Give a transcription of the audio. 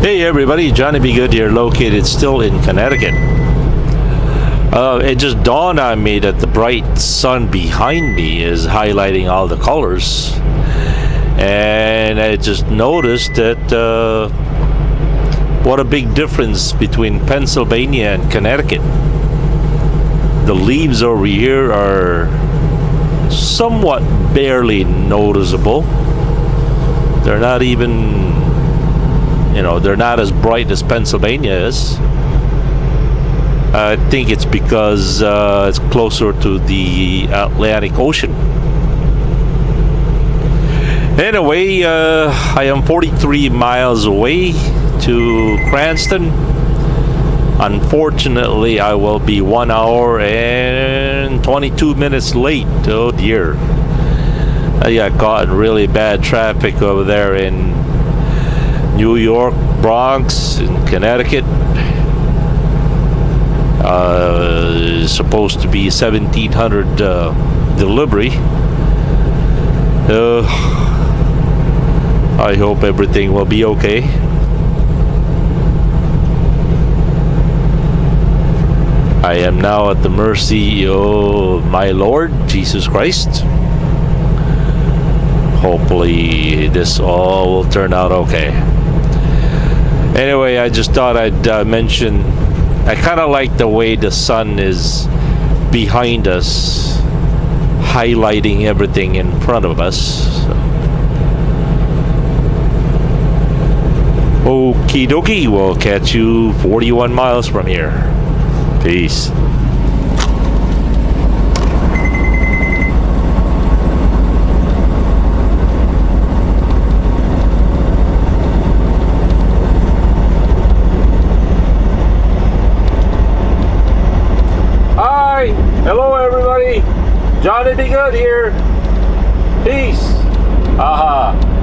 Hey everybody, Johnny B. Good here, located still in Connecticut. Uh, it just dawned on me that the bright sun behind me is highlighting all the colors. And I just noticed that uh, what a big difference between Pennsylvania and Connecticut. The leaves over here are somewhat barely noticeable. They're not even you know, they're not as bright as Pennsylvania is. I think it's because uh, it's closer to the Atlantic Ocean. Anyway, uh, I am 43 miles away to Cranston. Unfortunately, I will be one hour and 22 minutes late. Oh dear. I got caught in really bad traffic over there in New York, Bronx, and Connecticut. Uh, supposed to be 1700 uh, delivery. Uh, I hope everything will be okay. I am now at the mercy of my Lord Jesus Christ. Hopefully, this all will turn out okay. Anyway, I just thought I'd uh, mention. I kind of like the way the sun is behind us, highlighting everything in front of us. Okie dokie, we'll catch you 41 miles from here. Peace. Hello, everybody. Johnny B. Good here. Peace. Aha.